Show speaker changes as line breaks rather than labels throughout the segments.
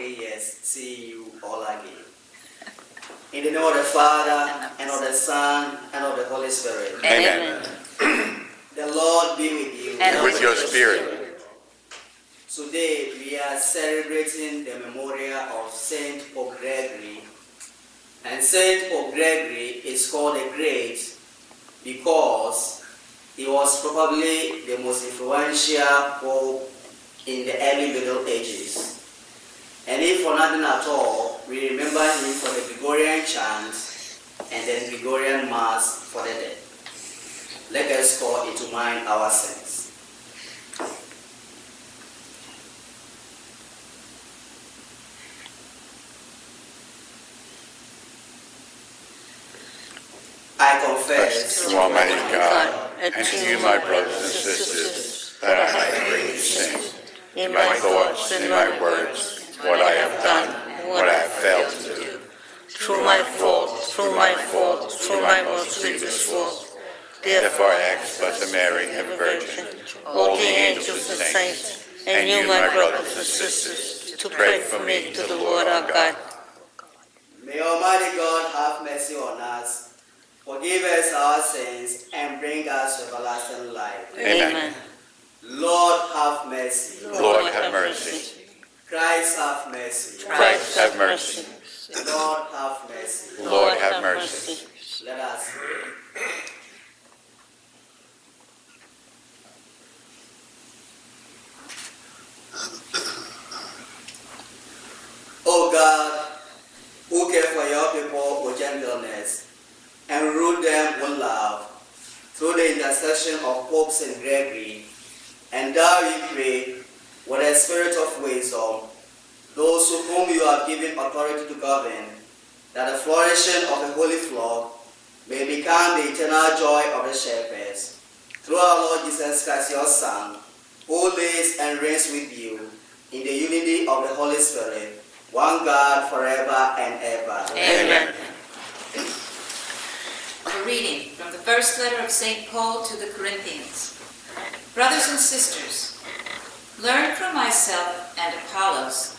three years, seeing you all again. In the name of the Father, and of the Son, and of the Holy Spirit.
Amen.
The Lord be with you.
And
With your spirit.
Today we are celebrating the memorial of Saint Pope Gregory. And Saint Pope Gregory is called the Great because he was probably the most influential pope in the early Middle Ages. And if for nothing at all, we remember him for the Gregorian chant and then Gregorian Mass for the dead. Let us call into mind our sins. I confess
To Almighty God, and to you, my brothers and sisters, that I have greatly sinned in my thoughts and in my words, what I have done, what I have failed to do.
Through my fault, through my fault, through my most grievous fault.
Therefore I ask Blessed Mary, ever Virgin,
all the angels and saints, and you, my brothers and sisters, to pray for me to the Lord our God.
May Almighty God have mercy on us, forgive us our sins, and bring us to everlasting life.
Amen.
Lord have mercy.
Lord have mercy.
Christ have mercy.
Christ have mercy.
Lord have mercy.
Lord have mercy.
Let us pray. O God, who care for your people with gentleness and rule them with love, through the intercession of Pope St. Gregory, endow, we pray, with a spirit of wisdom, those to whom you have given authority to govern, that the flourishing of the holy flock may become the eternal joy of the shepherds. Through our Lord Jesus Christ, your Son, who lives and reigns with you in the unity of the Holy Spirit, one God forever and ever.
Amen.
A reading from the first letter of St. Paul to the Corinthians. Brothers and sisters, learn from myself and Apollos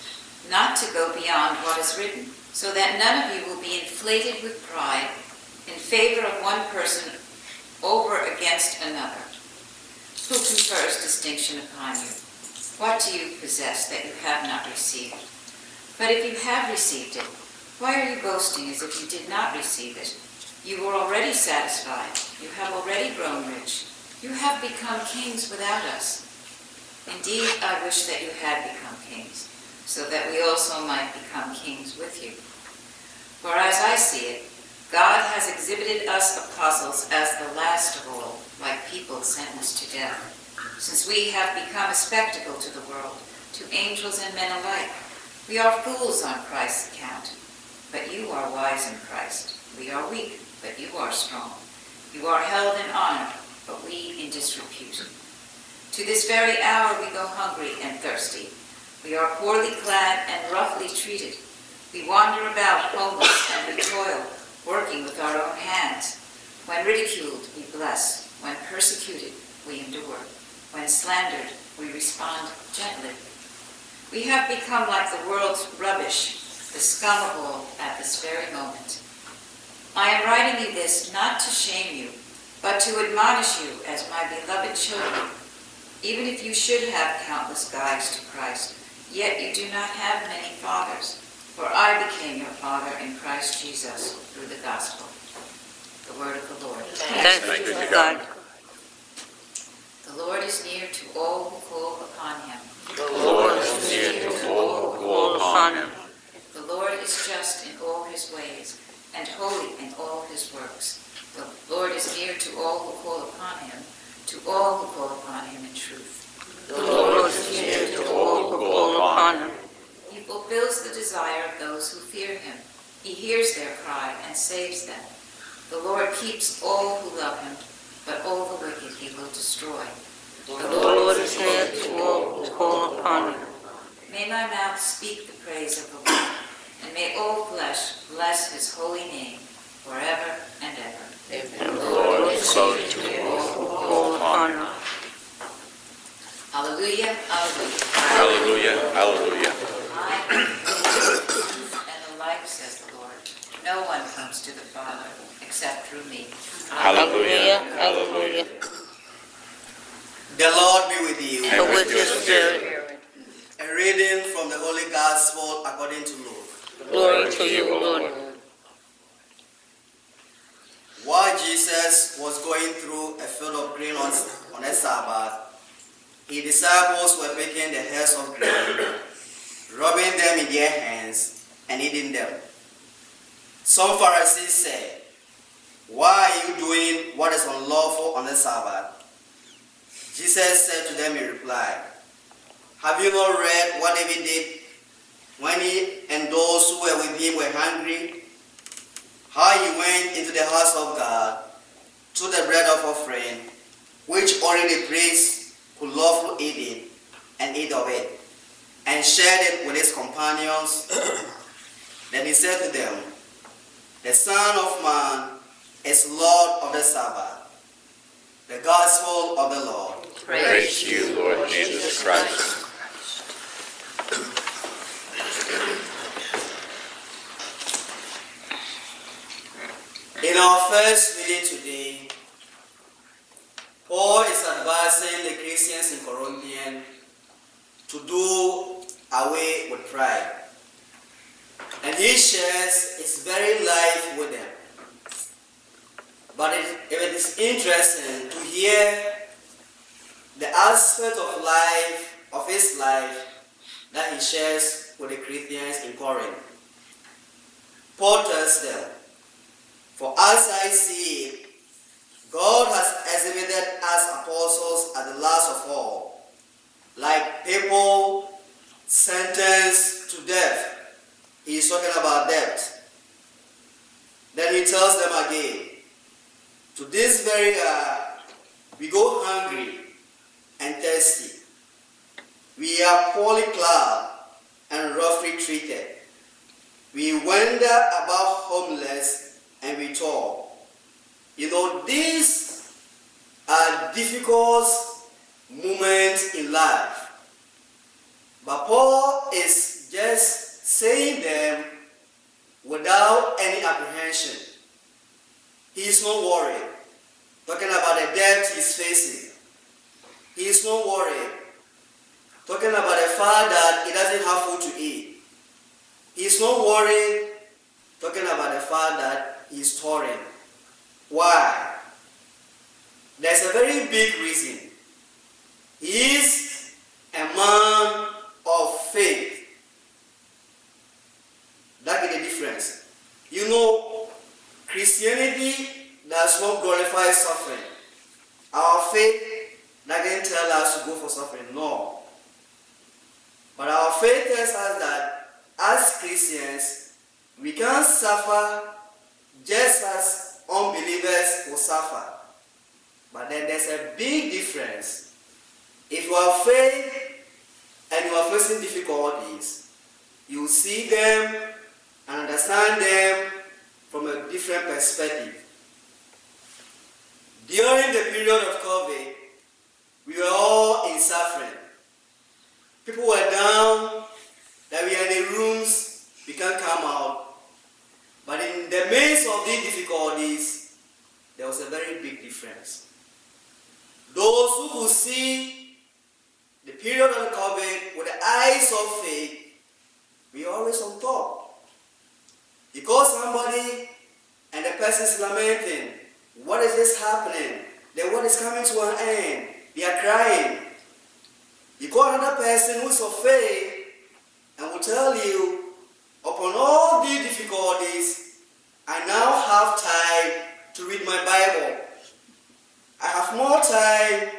not to go beyond what is written, so that none of you will be inflated with pride in favor of one person over against another, who confers distinction upon you. What do you possess that you have not received? But if you have received it, why are you boasting as if you did not receive it? You were already satisfied. You have already grown rich. You have become kings without us. Indeed, I wish that you had become kings, so that we also might become kings with you. For as I see it, God has exhibited us apostles as the last of all, like people sentenced to death, since we have become a spectacle to the world, to angels and men alike. We are fools on Christ's account, but you are wise in Christ. We are weak, but you are strong. You are held in honor, but we in disrepute. To this very hour we go hungry and thirsty. We are poorly clad and roughly treated. We wander about homeless and we toil, working with our own hands. When ridiculed, we bless. When persecuted, we endure. When slandered, we respond gently. We have become like the world's rubbish, the scum of all at this very moment. I am writing you this not to shame you, but to admonish you as my beloved children. Even if you should have countless guides to Christ, yet you do not have many fathers, for I became your father in Christ Jesus through the gospel. The word of the Lord.
Thanks
Thank
be
you
to
to
God.
God.
The Lord is near to all who call upon him.
The Lord is near to all who call upon him.
The Lord is just in all his ways and holy in all his works. The Lord is near to all who call upon him, to all who call upon him in truth.
The Lord is near to all who call upon him.
He fulfills the desire of those who fear him. He hears their cry and saves them. The Lord keeps all who love him, but all the wicked he will destroy.
The Lord is near to all who call upon him.
May my mouth speak the praise of the Lord, and may all flesh bless his holy name forever and ever.
The Lord is near to all who call upon him.
Alleluia, alleluia.
Hallelujah, hallelujah.
I am the and the life, says the Lord. No one comes to the Father except through me.
Hallelujah, hallelujah.
The Lord be with you.
And
And
with
with
your
your spirit.
A reading from the Holy Gospel according to Luke.
Glory to you, Lord.
While Jesus was going through a field of grain on, on a Sabbath, his disciples were picking the heads of grain, rubbing them in their hands, and eating them. Some Pharisees said, Why are you doing what is unlawful on the Sabbath? Jesus said to them in reply, Have you not read what David did when he and those who were with him were hungry? how he went into the house of God, took the bread of offering, which only the priest could lawfully eat it, and eat of it, and shared it with his companions. then he said to them, The Son of Man is Lord of the Sabbath. The Gospel of the Lord.
Praise to you, Lord Jesus Christ.
In our first reading today, Paul is advising the Christians in Corinthian to do away with pride. And he shares his very life with them. But it, it is interesting to hear the aspect of life, of his life, that he shares with the Christians in Corinth. Paul tells them, for as I see God has exhibited us apostles at the last of all, like people sentenced to death. He is talking about death. Then he tells them again, to this very we go hungry and thirsty. We are poorly clad and roughly treated. We wander about homeless and we talk. You know, these are difficult moments in life. But Paul is just saying them without any apprehension. He is not worried. Talking about the debt he's facing. He is not worried. Talking about the fact that he doesn't have food to eat. He is not worried. Talking about the fact that he is touring. Why? There's a very big reason. He is a man of faith. That is the difference. You know, Christianity does not glorify suffering. Our faith doesn't tell us to go for suffering, no. But our faith tells us that as Christians, we can suffer just as unbelievers will suffer. But then there's a big difference. If you have faith and you are facing difficulties, you see them and understand them from a different perspective. During the period of COVID, we were all in suffering. People were down, that we are in the rooms, we can't come out. But in the midst of these difficulties, there was a very big difference. Those who could see the period of COVID with the eyes of faith, we always on top. Because somebody and the person is lamenting, what is this happening? The world is coming to an end. They are crying. You call another person who's of faith and will tell you, upon all these difficulties, I now have time to read my Bible. I have more time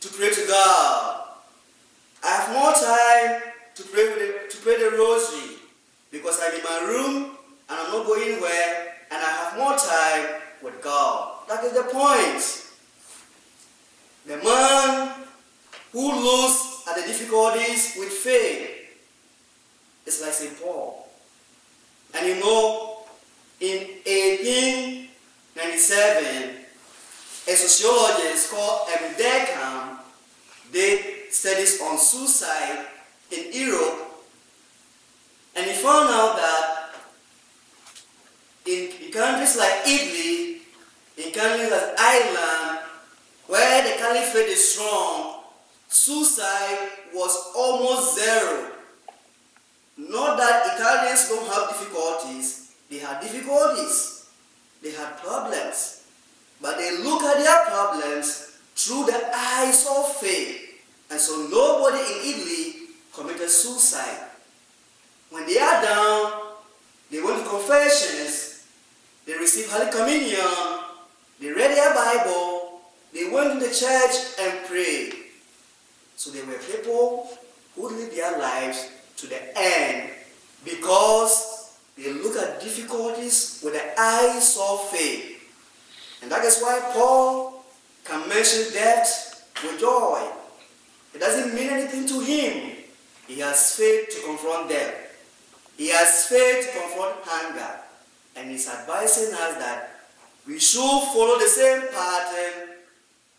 to pray to God. I have more time to pray, with the, to pray the rosary because I'm in my room and I'm not going where, and I have more time with God. That is the point. The man who looks at the difficulties with faith is like St. Paul. And you know, in 1897, a sociologist called M. Durkheim did studies on suicide in Europe, and he found out that in, in countries like Italy, in countries like Ireland, where the Catholic faith is strong, suicide was almost zero. Not that Italians don't have difficulties, they difficulties, they had problems. But they look at their problems through the eyes of faith. And so nobody in Italy committed suicide. When they are down, they went to confessions, they received Holy Communion, they read their Bible, they went to the church and prayed. So they were people who lived their lives to the end because they look at difficulties with the eyes of faith. And that is why Paul can mention death with joy. It doesn't mean anything to him. He has faith to confront death. He has faith to confront hunger. And he's advising us that we should follow the same pattern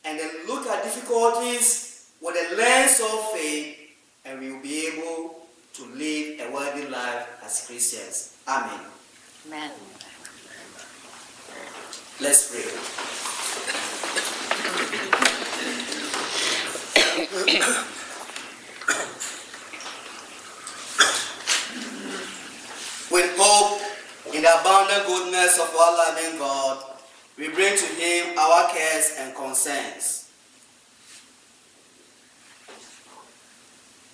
and then look at difficulties with the lens of faith and we will be able to live a worthy life as Christians. Amen.
Amen.
Let's pray. With hope in the abundant goodness of our loving God, we bring to Him our cares and concerns.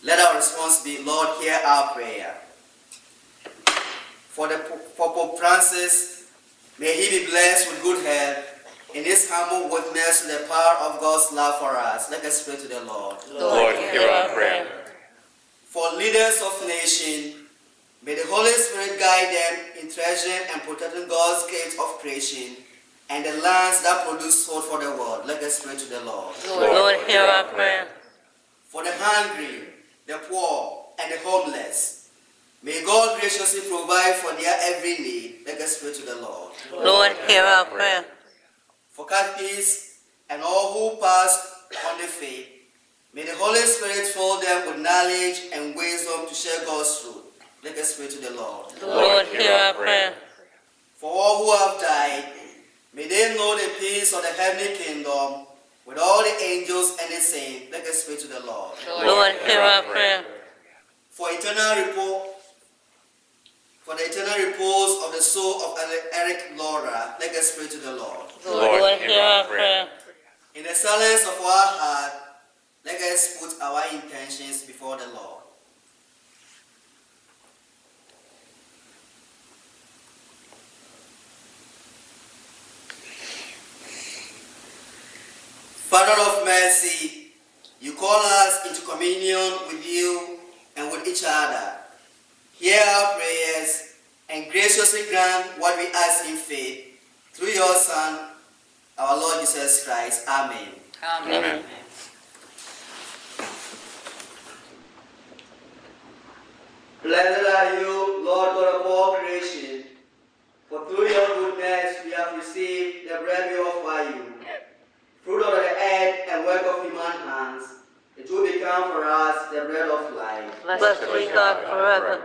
Let our response be, Lord, hear our prayer. For, the, for Pope Francis, may he be blessed with good health in his humble witness to the power of God's love for us. Let us pray to the Lord.
Lord, hear our prayer.
For leaders of nation, may the Holy Spirit guide them in treasuring and protecting God's gifts of creation and the lands that produce food for the world. Let us pray to the Lord.
Lord, hear our prayer.
For the hungry, the poor, and the homeless, may God graciously provide for their every need. Let us pray to the Lord.
Lord, hear our prayer.
For Catholics and all who pass on the faith, may the Holy Spirit fill them with knowledge and wisdom to share God's truth. Let us pray to the Lord.
Lord, hear our prayer.
For all who have died, may they know the peace of the heavenly kingdom with all the angels and the saints. Let us pray to the Lord.
Lord, hear our prayer.
For eternal repose, for the eternal repose of the soul of Eric Laura, let us pray to the Lord.
Lord, hear our prayer.
In the silence of our heart, let us put our intentions before the Lord. Father of mercy, you call us into communion with you and with each other. Hear our prayers and graciously grant what we ask in faith through your Son, our Lord Jesus Christ. Amen.
Amen.
Blessed are you, Lord God of all creation, for through your goodness we have received the bread we offer you, fruit of the earth and work of human hands. It will become for us the bread of life.
Blessed be God forever.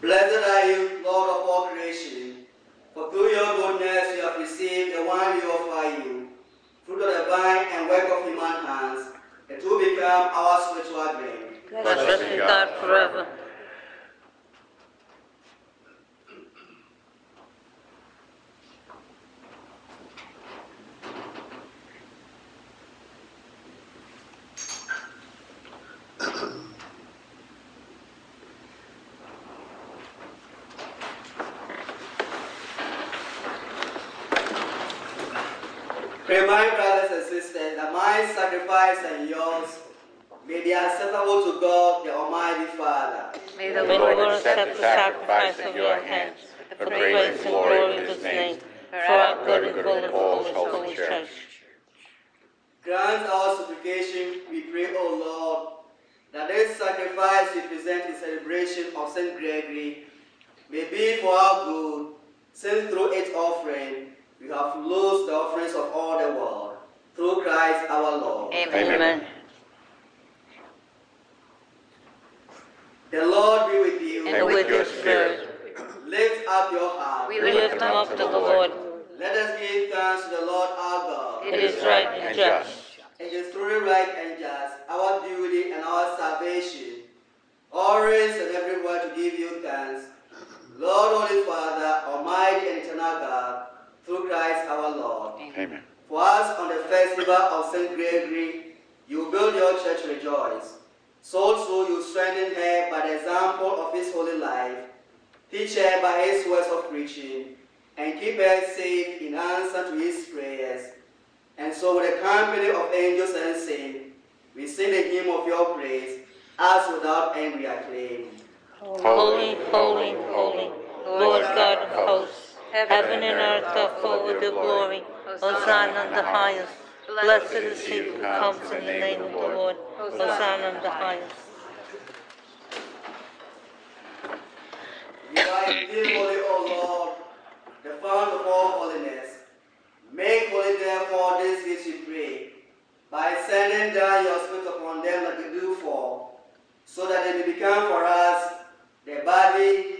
Blessed are you, Lord of all creation, for through your goodness you have received the wine we offer you, fruit of the vine and work of human hands. It will become our spiritual drink.
Blessed be God forever.
Remind brothers and sisters that my sacrifice and yours may be acceptable to God, the Almighty Father.
May the Lord accept the sacrifice of your hands for praise and glory of his name, for our good and good of Paul's holy church.
Grant our supplication, we pray, O Lord, that this sacrifice we present in celebration of St. Gregory may be for our good, since through its offering we have loosed the offerings of all the world. Through Christ our Lord.
Amen. Amen.
The Lord be with you.
And with your spirit.
Lift up your heart.
We lift them up to the Lord.
Let us give thanks to the Lord our God.
It is right and just.
It is truly right and just, our duty and our salvation, always and everywhere to give you thanks. Lord, Holy Father, Almighty and eternal God, through Christ our Lord.
Amen.
For us on the festival of St. Gregory, you build your church rejoice. So too you strengthen her by the example of his holy life, teach her by his words of preaching, and keep her safe in answer to his prayers. And so with the company of angels and saints, we sing the hymn of your praise, as without end we acclaim.
Holy, holy, holy, Lord God of hosts, heaven and earth are full of your glory. Hosanna in the highest. Blessed is he who comes in the name of the Lord. Hosanna in the highest.
You are indeed holy, O Lord, the fount of all holiness. Make holy therefore this which we pray, by sending down your spirit upon them that we do fall, so that they may become for us the body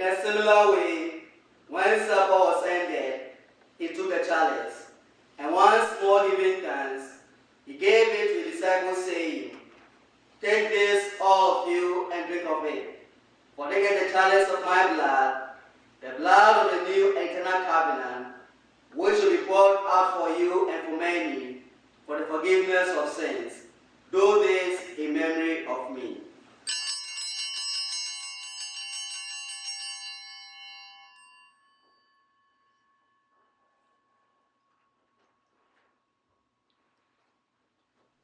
In a way, when supper was ended, he took the chalice, and once more giving thanks, he gave it to the disciples, saying, Take this, all of you, and drink of it. For they get the chalice of my blood, the blood of the new and eternal covenant, which will be poured out for you and for many, for the forgiveness of sins. Do this in memory of me.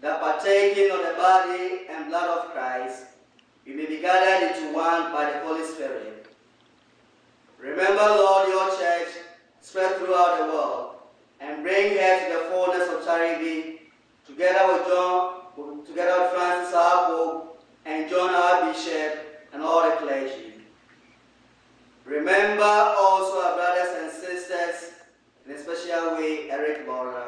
that partaking of the body and blood of Christ, we may be gathered into one by the Holy Spirit. Remember, Lord, your church spread throughout the world and bring her to the fullness of charity, together with John, together with Francis our Pope, and John our Bishop, and all the clergy. Remember also our brothers and sisters, in a special way, Eric Laura,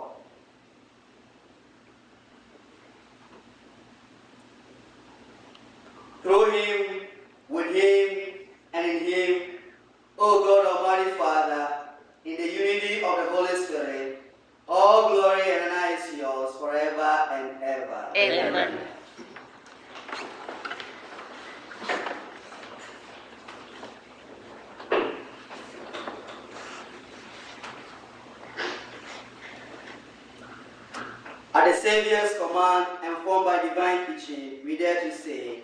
Through him, with him, and in him, O God Almighty Father, in the unity of the Holy Spirit, all glory and honor is yours forever and ever.
Amen.
At the Savior's command and formed by divine teaching, we dare to say,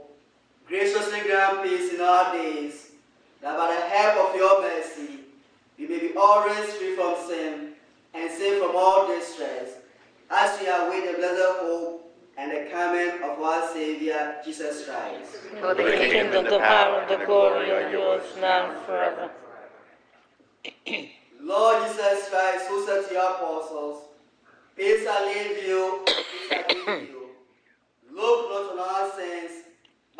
Graciously grant peace in our days, that by the help of your mercy, we may be always free from sin and safe from all distress, as we await the blessed hope and the coming of our Savior, Jesus Christ.
For the kingdom, the power, and the glory are yours now and forever.
Lord Jesus Christ, who said to your apostles, Peace I leave you, peace I give you. Look not on our sins,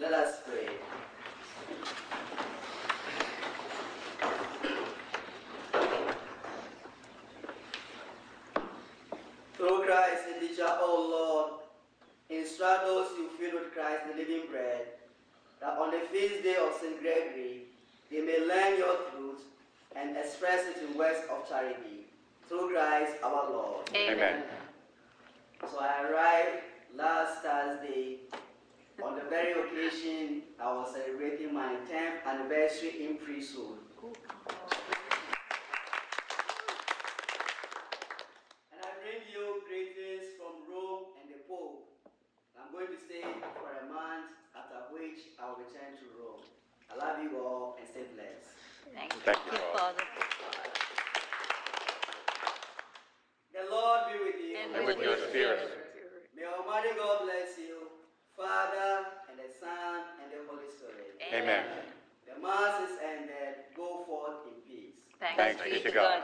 Let us pray. Through Christ the teacher, O Lord, instruct those you filled with Christ, the living bread, that on the feast day of St. Gregory, they may learn your truth and express it in words of charity through Christ our Lord.
Amen.
So I arrived last Thursday on the very occasion I was celebrating my 10th anniversary in priesthood. And I bring you greetings from Rome and the Pope. I'm going to stay for a month, after which I will return to Rome. I love you all and stay blessed.
Thank you,
Thank you,
Father.
Father.
The Lord be with you.
And with your spirit.
May Almighty God bless you, Father and the Son and the Holy Spirit.
Amen.
The Mass is ended. Uh, go forth in peace.
Thanks be to God.